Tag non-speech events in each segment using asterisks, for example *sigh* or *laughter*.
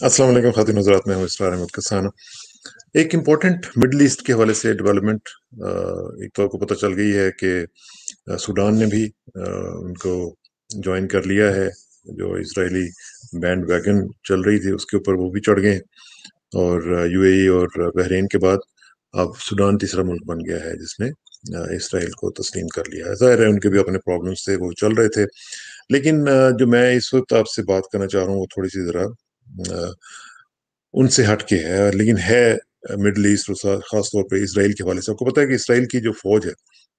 वालेकुम खातिन हजरात में हूँ इसरार अहमद कसाना एक इंपॉर्टेंट मिडल ईस्ट के हवाले से डेवलपमेंट एक तो आपको पता चल गई है कि सूडान ने भी उनको ज्वाइन कर लिया है। जो इसराइली बैंड वैगन चल रही थी, उसके ऊपर वो भी चढ़ गए और यूएई और बहरीन के बाद अब सूडान तीसरा मुल्क बन गया है, जिसने इसराइल को तस्लीम कर लिया है। ज़ाहिर है, उनके भी अपने प्रॉब्लम्स थे, वो चल रहे थे। लेकिन जो मैं इस वक्त आपसे बात करना चाह रहा हूँ, वो थोड़ी सी ज़रा उनसे हटके है, लेकिन है मिडल ईस्ट खास तौर पे इसराइल के हवाले से। आपको पता है कि इसराइल की जो फौज है,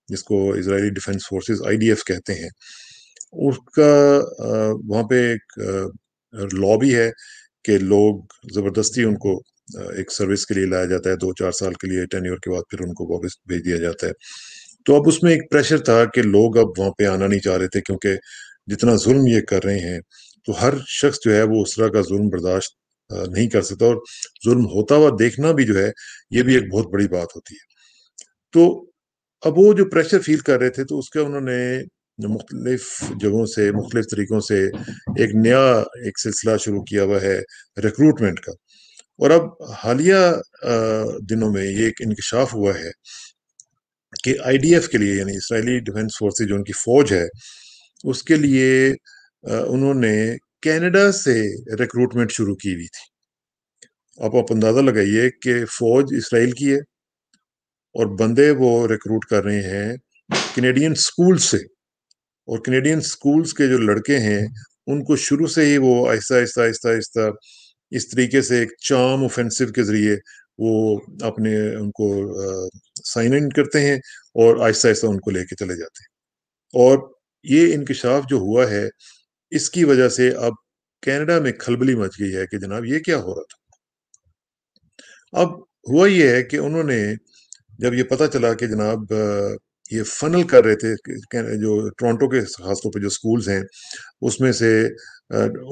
जिसको इसराइली डिफेंस फोर्सेस आईडीएफ कहते हैं, उसका वहाँ पे एक लॉ भी है कि लोग ज़बरदस्ती उनको एक सर्विस के लिए लाया जाता है दो चार साल के लिए टेन्योर के बाद फिर उनको वापस भेज दिया जाता है। तो अब उसमें एक प्रेशर था कि लोग अब वहाँ पे आना नहीं चाह रहे थे, क्योंकि जितना जुल्म ये कर रहे हैं तो हर शख्स जो है वो उस तरह का जुल्म बर्दाश्त नहीं कर सकता और जुल्म होता हुआ देखना भी जो है, ये भी एक बहुत बड़ी बात होती है। तो अब वो जो प्रेशर फील कर रहे थे तो उसका उन्होंने मुख्तलिफ़ जगहों से, मुख्तलिफ़ तरीकों से एक नया एक सिलसिला शुरू किया हुआ है रिक्रूटमेंट का। और अब हालिया दिनों में ये एक इंकशाफ हुआ है कि आईडीएफ के लिए, यानी इसराइली डिफेंस फोर्सेज जो उनकी फौज है, उसके लिए उन्होंने कनाडा से रिक्रूटमेंट शुरू की हुई थी। आप आप अंदाज़ा लगाइए कि फौज इसराइल की है और बंदे वो रिक्रूट कर रहे हैं कैनेडियन स्कूल से और कैनेडियन स्कूल्स के जो लड़के हैं, उनको शुरू से ही वो आहिस्ता आहिस्ता आहिस्ता आहिस्ता इस तरीके से एक चाम ऑफेंसिव के ज़रिए वो अपने उनको साइन इन करते हैं और आहिस्ता आहिस्ता उनको लेके चले जाते हैं। और ये इंकशाफ जो हुआ है इसकी वजह से अब कनाडा में खलबली मच गई है कि जनाब ये क्या हो रहा था? अब हुआ ये है कि उन्होंने जब ये पता चला कि जनाब ये फनल कर रहे थे जो टोरंटो के खासतौर पे जो स्कूल्स हैं, उसमें से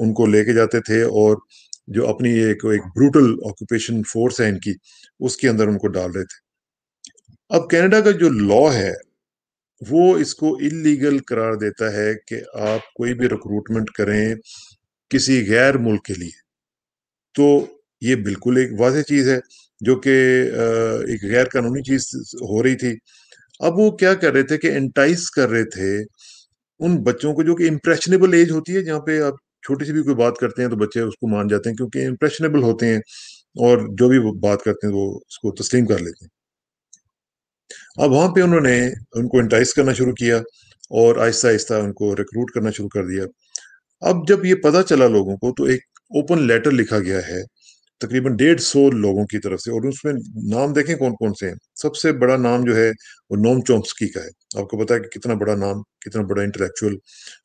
उनको लेके जाते थे और जो अपनी एक एक ब्रूटल ऑक्यूपेशन फोर्स है इनकी, उसके अंदर उनको डाल रहे थे। अब कनाडा का जो लॉ है वो इसको इलीगल करार देता है कि आप कोई भी रिक्रूटमेंट करें किसी गैर मुल्क के लिए। तो ये बिल्कुल एक वाज चीज़ है, जो कि एक गैर कानूनी चीज़ हो रही थी। अब वो क्या कर रहे थे कि एंटाइस कर रहे थे उन बच्चों को, जो कि इम्प्रेशनेबल एज होती है, जहाँ पे आप छोटी सी भी कोई बात करते हैं तो बच्चे उसको मान जाते हैं, क्योंकि इम्प्रेशनेबल होते हैं और जो भी बात करते हैं वो उसको तस्लीम कर लेते हैं। अब वहाँ पे उन्होंने उनको इंटाइस करना शुरू किया और आहिस्ता आहिस्ता उनको रिक्रूट करना शुरू कर दिया। अब जब ये पता चला लोगों को तो एक ओपन लेटर लिखा गया है, तकरीबन डेढ़ सौ लोगों की तरफ़ से और उसमें नाम देखें कौन कौन से हैं। सबसे बड़ा नाम जो है वो नोम चॉम्स्की का है। आपको पता है कि कितना बड़ा नाम, कितना बड़ा इंटेलेक्चुअल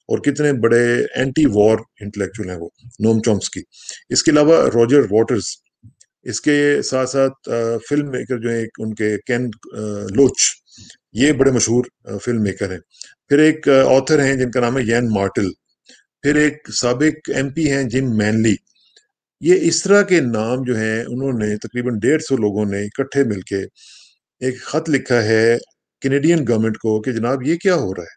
और कितने बड़े एंटी वॉर इंटेलेक्चुअल हैं वो, नोम चॉम्स्की। इसके अलावा रॉजर वॉटर्स इसके साथ साथ फ़िल्म मेकर जो है उनके कैन लोच ये बड़े मशहूर फ़िल्म मेकर हैं। फिर एक ऑथर हैं जिनका नाम है यैन मार्टिल फिर एक सबक एमपी हैं जिम मैनली ये इस तरह के नाम जो हैं, उन्होंने तकरीबन डेढ़ सौ लोगों ने इकट्ठे मिलके एक खत लिखा है कैनेडियन गवर्नमेंट को कि जनाब ये क्या हो रहा है?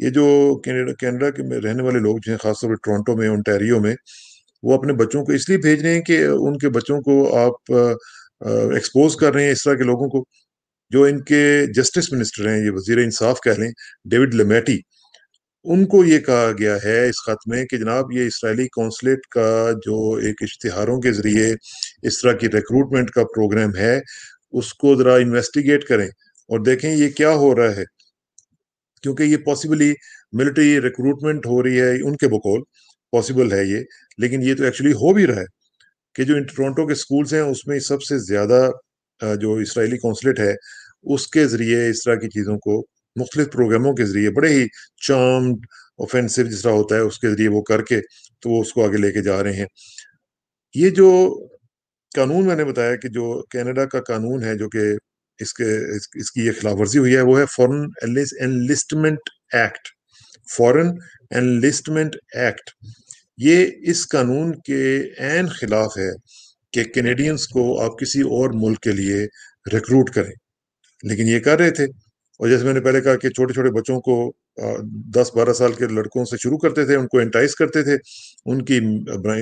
ये जो कनाडा के रहने वाले लोग जो हैं, खासतौर पर टोरंटो में ओंटेरियो में वो अपने बच्चों को इसलिए भेज रहे हैं कि उनके बच्चों को आप एक्सपोज कर रहे हैं इस तरह के लोगों को, जो इनके जस्टिस मिनिस्टर हैं, ये वज़ीर इंसाफ कह लें डेविड लेमेटी उनको ये कहा गया है इस खत में कि जनाब ये इसराइली कौंसलेट का जो एक इश्तिहारों के ज़रिए इस तरह की रिक्रूटमेंट का प्रोग्राम है, उसको ज़रा इन्वेस्टिगेट करें और देखें ये क्या हो रहा है। क्योंकि ये पॉसिबली मिलिट्री रिक्रूटमेंट हो रही है उनके बकौल। पॉसिबल है ये लेकिन ये तो एक्चुअली हो भी रहा है कि जो टोरंटो के स्कूल्स हैं उसमें सबसे ज़्यादा जो इसराइली कौंसलेट है उसके ज़रिए इस तरह की चीज़ों को मुख्तलिफ़ प्रोग्रामों के ज़रिए बड़े ही चार्म्ड ऑफेंसिव जिस तरह होता है उसके ज़रिए वो करके तो वो उसको आगे लेके जा रहे हैं। ये जो कानून मैंने बताया कि जो कनाडा का कानून है जो कि इसके इस, इसकी ये खिलाफ वर्जी हुई है वो है foreign enlistment act foreign enlistment act ये इस कानून के एन खिलाफ है कि कैनेडियंस को आप किसी और मुल्क के लिए रिक्रूट करें। लेकिन ये कर रहे थे। और जैसे मैंने पहले कहा कि छोटे छोटे बच्चों को दस बारह साल के लड़कों से शुरू करते थे उनको एंटाइज करते थे उनकी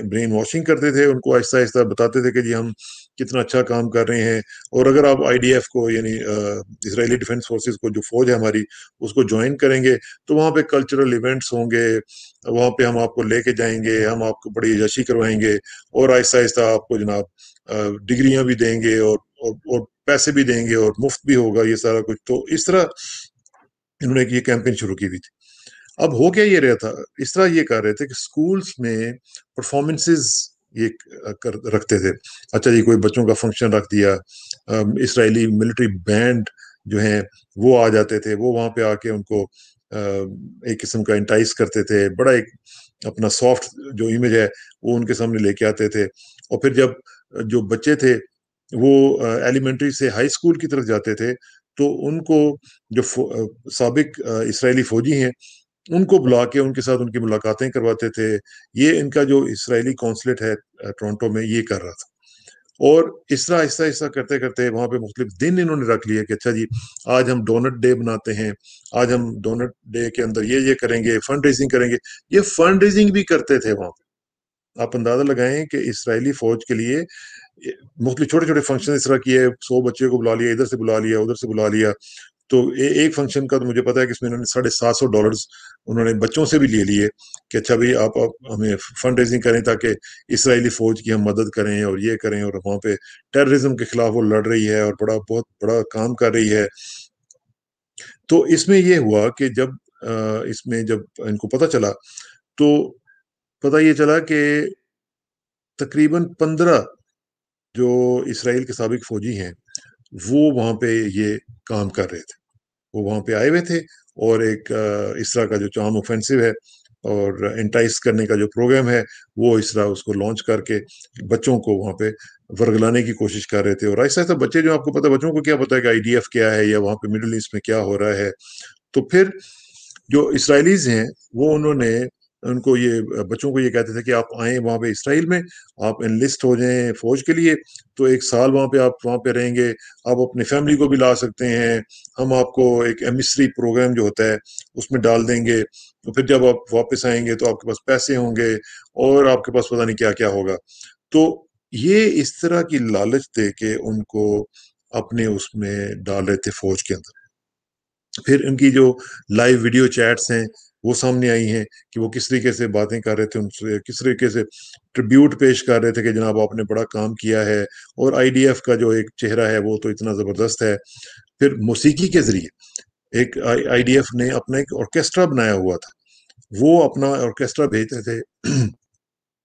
ब्रेन वॉशिंग करते थे उनको आहिस्ता आहिस्ता बताते थे कि जी हम कितना अच्छा काम कर रहे हैं। और अगर आप आईडीएफ को यानी इसराइली डिफेंस फोर्सेस को जो फौज है हमारी उसको ज्वाइन करेंगे तो वहाँ पे कल्चरल इवेंट्स होंगे वहाँ पे हम आपको लेके जाएँगे हम आपको बड़ी यशी करवाएँगे और आहिस्ता आहिस्ता आपको जनाब डिग्रियाँ भी देंगे और, और, और पैसे भी देंगे और मुफ़्त भी होगा ये सारा कुछ। तो इस तरह इन्होंने ये कैंपेन शुरू की हुई थी। अब हो क्या ये रहा था, इस तरह ये कर रहे थे कि स्कूल्स में परफॉर्मेंसेस ये कर, रखते थे। अच्छा जी, कोई बच्चों का फ़ंक्शन रख दिया इसराइली मिलिट्री बैंड जो हैं, वो आ जाते थे, वो वहाँ पे आके उनको एक किस्म का इंटाइज करते थे। बड़ा एक अपना सॉफ्ट जो इमेज है, वो उनके सामने लेके आते थे। और फिर जब, जो बच्चे थे, वो एलिमेंट्री से हाई स्कूल की तरफ़ जाते थे तो उनको जो सबक इसराइली फौजी हैं, उनको बुला के, उनके साथ उनकी मुलाकातें करवाते थे। ये इनका जो इसराइली कौंसलेट है टोरंटो में ये कर रहा था। और इस तरह आहिस्ता आहिस्ता करते करते वहाँ पे मुख्तलिफ़ दिन इन्होंने रख लिए कि अच्छा जी, आज हम डोनट डे बनाते हैं, आज हम डोनट डे के अंदर ये ये करेंगे फंड रेजिंग करेंगे। ये फंड रेजिंग भी करते थे वहाँ पे। आप अंदाज़ा लगाएँ कि इसराइली फौज के लिए मुख्तलिफ़ छोटे छोटे फ़ंक्शन इस तरह किए सौ बच्चे को बुला लिया इधर से बुला लिया उधर से बुला लिया। तो ए, एक फ़ंक्शन का तो मुझे पता है कि इसमें उन्होंने साढ़े सात सौ डॉलर उन्होंने बच्चों से भी ले लिए कि अच्छा भाई आप, आप हमें फंड रेजिंग करें ताकि इसराइली फौज की हम मदद करें और ये करें और वहाँ पे टेररिज्म के खिलाफ वो लड़ रही है और बड़ा बहुत बड़ा काम कर रही है। तो इसमें यह हुआ कि जब इसमें जब इनको पता चला तो पता ये चला कि तकरीबन पंद्रह जो इसराइल के सबक फौजी हैं, वो वहाँ पे ये काम कर रहे थे। वो वहाँ पे आए हुए थे और एक इस तरह का जो चाम ऑफेंसिव है और एंटाइस करने का जो प्रोग्राम है, वो इस तरह उसको लॉन्च करके बच्चों को वहाँ पे वर्गलाने की कोशिश कर रहे थे। और ऐसा ऐसा बच्चे जो आपको पता बच्चों को क्या पता है कि आईडीएफ क्या है या वहाँ पे मिडल ईस्ट में क्या हो रहा है? तो फिर जो इसराइलीज हैं, वो उन्होंने उनको ये बच्चों को ये कहते थे कि आप आए वहाँ पे इसराइल में, आप इनलिस्ट हो जाएँ फौज के लिए तो एक साल वहाँ पे आप, वहाँ पे रहेंगे, आप अपनी फैमिली को भी ला सकते हैं, हम आपको एक एमिस्ट्री प्रोग्राम जो होता है, उसमें डाल देंगे तो फिर जब आप वापस आएँगे तो आपके पास पैसे होंगे, और आपके पास पता नहीं क्या क्या होगा। तो ये इस तरह की लालच दे के उनको अपने उसमें डाल रहे थे फौज के अंदर। फिर उनकी जो लाइव वीडियो चैट्स हैं वो सामने आई हैं कि वो किस तरीके से बातें कर रहे थे, उनसे किस तरीके से ट्रिब्यूट पेश कर रहे थे कि जनाब आपने बड़ा काम किया है और आईडीएफ का जो एक चेहरा है वो तो इतना ज़बरदस्त है। फिर मौसीकी के ज़रिए एक आईडीएफ ने अपना एक ऑर्केस्ट्रा बनाया हुआ था। वो अपना ऑर्केस्ट्रा भेजते थे। *clears throat*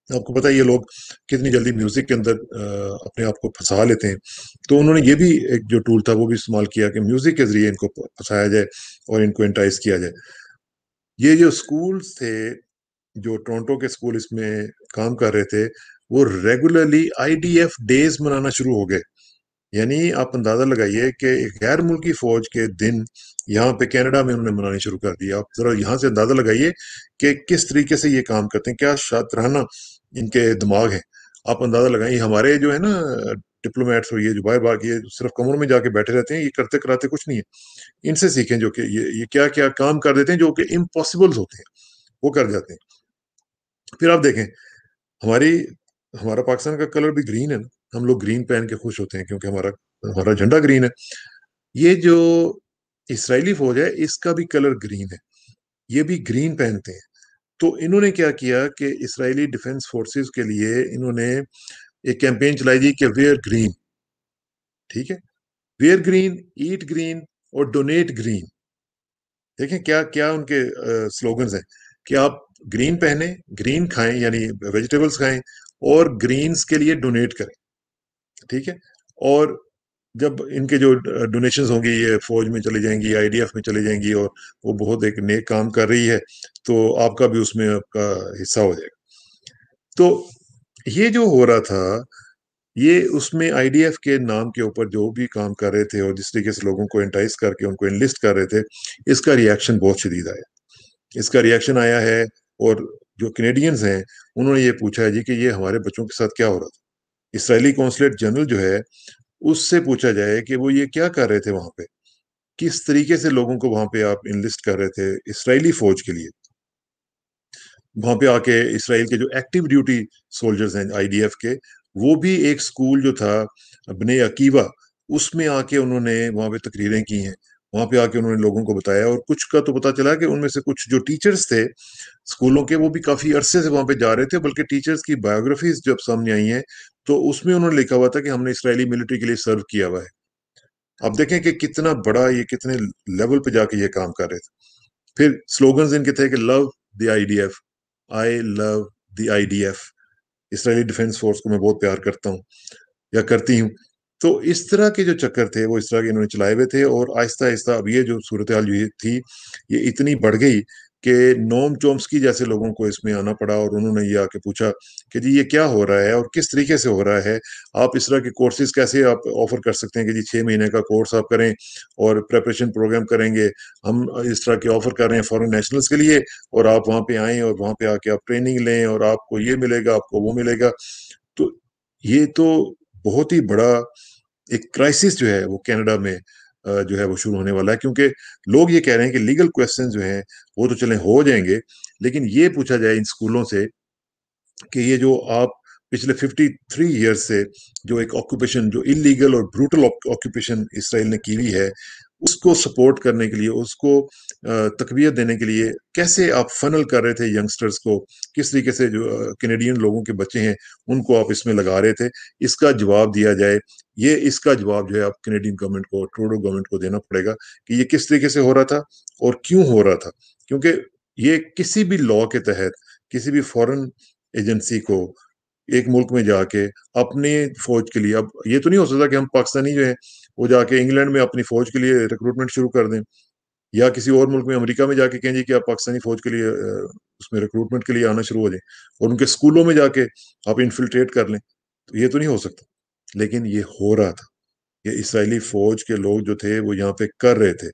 आपको पता है ये लोग कितनी जल्दी म्यूज़िक के अंदर अपने आप को फंसा लेते हैं। तो उन्होंने ये भी एक जो टूल था वो भी इस्तेमाल किया कि म्यूज़िक के ज़रिए इनको फंसाया जाए और इनको एंटाइज किया जाए। ये जो स्कूल्स थे, जो टोरंटो के स्कूल इसमें काम कर रहे थे, वो रेगुलरली आईडीएफ डेज़ मनाना शुरू हो गए। यानी आप अंदाज़ा लगाइए कि गैर मुल्की फौज के दिन यहाँ पे कनाडा में उन्होंने मनानी शुरू कर दिया आप जरा यहाँ से अंदाज़ा लगाइए कि किस तरीके से ये काम करते हैं, क्या शातराना इनके दिमाग है। आप अंदाज़ा लगाइए, हमारे जो है ना डिप्लोमेट्स और ये जो बाहर बाहर ये सिर्फ़ कमरों में जाके बैठे रहते हैं, ये करते कराते कुछ नहीं है। इनसे सीखें जो कि ये ये क्या क्या काम कर देते हैं जो कि इम्पॉसिबल्स होते हैं, वो कर जाते हैं। फिर आप देखें, हमारी, हमारा पाकिस्तान का कलर भी ग्रीन है ना, हम लोग ग्रीन पहन के खुश होते हैं क्योंकि हमारा हमारा झंडा ग्रीन है। ये जो इसराइली फौज है, इसका भी कलर ग्रीन है, ये भी ग्रीन पहनते हैं। तो इन्होंने क्या किया कि इसराइली डिफेंस फोर्सेस के लिए इन्होंने एक कैंपेन चलाई थी कि वेयर ग्रीन ठीक है? वेयर ग्रीन ईट ग्रीन और डोनेट ग्रीन देखें क्या क्या उनके स्लोगन्स हैं। कि आप ग्रीन पहने ग्रीन खाएँ, यानी वेजिटेबल्स खाएँ और ग्रीन्स के लिए डोनेट करें, ठीक है? और जब इनके जो डोनेशन होंगी, ये फौज में चली जाएँगी आईडीएफ में चली जाएँगी और वो बहुत एक नेक काम कर रही है तो आपका भी उसमें आपका हिस्सा हो जाएगा। तो ये जो हो रहा था, ये उसमें आईडीएफ के नाम के ऊपर जो भी काम कर रहे थे और जिस तरीके से लोगों को एंटाइज करके उनको इनलिस्ट कर रहे थे, इसका रिएक्शन बहुत शदीद आया। इसका रिएक्शन आया है और जो कैनेडियंस हैं, उन्होंने ये पूछा है जी कि ये हमारे बच्चों के साथ क्या हो रहा था? इसराइली कौंसलेट जनरल जो है, उससे पूछा जाए कि वो ये क्या कर रहे थे वहाँ पे? किस तरीके से लोगों को वहाँ पे आप इनलिस्ट कर रहे थे इसराइली फौज के लिए? वहाँ पे आके इसराइल के जो एक्टिव ड्यूटी सोल्जर्स हैं आईडीएफ के, वो भी एक स्कूल जो था बने अकीवा उसमें आके उन्होंने वहाँ पे तकरीरें की हैं। वहाँ पे आके उन्होंने लोगों को बताया और कुछ का तो पता चला कि उनमें से कुछ जो टीचर्स थे स्कूलों के, वो भी काफ़ी अरसे से वहाँ पे जा रहे थे, बल्कि टीचर्स की बायोग्राफीज जब सामने आई हैं तो उसमें उन्होंने लिखा हुआ था कि हमने इसराइली मिलिट्री के लिए सर्व किया हुआ है। आप देखें कि कितना बड़ा, ये कितने लेवल पे जाके ये काम कर रहे थे। फिर स्लोगन्स इनके थे कि love the IDF I love the I D F Israeli defence force को मैं बहुत प्यार करता हूँ या करती हूँ। तो इस तरह के जो चक्कर थे, वो इस तरह के इन्होंने चलाए हुए थे और आहिस्ता आहिस्ता अब ये जो सूरत हाल थी, ये इतनी बढ़ गई कि नोम चोम्सकी जैसे लोगों को इसमें आना पड़ा और उन्होंने ये आके पूछा कि जी, ये क्या हो रहा है और किस तरीके से हो रहा है? आप इस तरह के कोर्सेज कैसे आप ऑफ़र कर सकते हैं कि जी छः महीने का कोर्स आप करें और प्रेपरेशन प्रोग्राम करेंगे? हम इस तरह के ऑफ़र कर रहे हैं फॉरेन नेशनल्स के लिए और आप वहाँ पे आएँ और वहाँ पे आके आप ट्रेनिंग लें और आपको ये मिलेगा, आपको वो मिलेगा। तो ये तो बहुत ही बड़ा एक क्राइसिस जो है वो कनाडा में जो है वो शुरू होने वाला है, क्योंकि लोग ये कह रहे हैं कि लीगल क्वेश्चन जो हैं, वो तो चले हो जाएँगे, लेकिन ये पूछा जाए इन स्कूलों से कि ये जो आप पिछले 53 ईयर्स से जो एक ऑक्यूपेशन जो इलीगल और ब्रूटल ऑक्यूपेशन इसराइल ने की हुई है उसको सपोर्ट करने के लिए, उसको तकबीयत देने के लिए कैसे आप फनल कर रहे थे यंगस्टर्स को? किस तरीके से जो कैनेडियन लोगों के बच्चे हैं, उनको आप इसमें लगा रहे थे? इसका जवाब दिया जाए, ये इसका जवाब जो है आप कैनेडियन गवर्नमेंट को ट्रूडो गवर्नमेंट को देना पड़ेगा कि ये किस तरीके से हो रहा था और क्यों हो रहा था? क्योंकि ये किसी भी लॉ के तहत, किसी भी फॉरेन एजेंसी को एक मुल्क में जाके अपने फौज के लिए, अब ये तो नहीं हो सकता कि हम पाकिस्तानी जो है, वो जाके इंग्लैंड में अपनी फौज के लिए रिक्रूटमेंट शुरू कर दें, या किसी और मुल्क में, अमेरिका में जाके कहें जी कि आप पाकिस्तानी फौज के लिए उसमें रिक्रूटमेंट के लिए आना शुरू हो जाए, और उनके स्कूलों में जाके आप इन्फिल्ट्रेट कर लें तो ये तो नहीं हो सकता। लेकिन ये हो रहा था। ये इसराइली फौज के लोग जो थे, वो यहाँ पे कर रहे थे।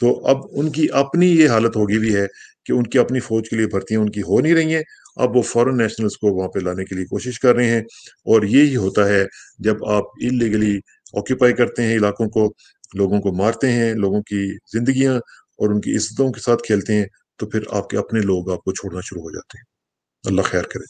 तो अब उनकी अपनी ये हालत होगी भी है कि उनकी अपनी फौज के लिए भर्तियाँ उनकी हो नहीं रही हैं अब वो फॉरेन नेशनल्स को वहाँ पे लाने के लिए कोशिश कर रहे हैं और ये ही होता है जब आप इलीगली ऑक्यूपाई करते हैं इलाकों को, लोगों को मारते हैं, लोगों की जिंदगियाँ और उनकी इज्जतों के साथ खेलते हैं तो फिर आपके अपने लोग आपको छोड़ना शुरू हो जाते हैं। अल्लाह खैर करे।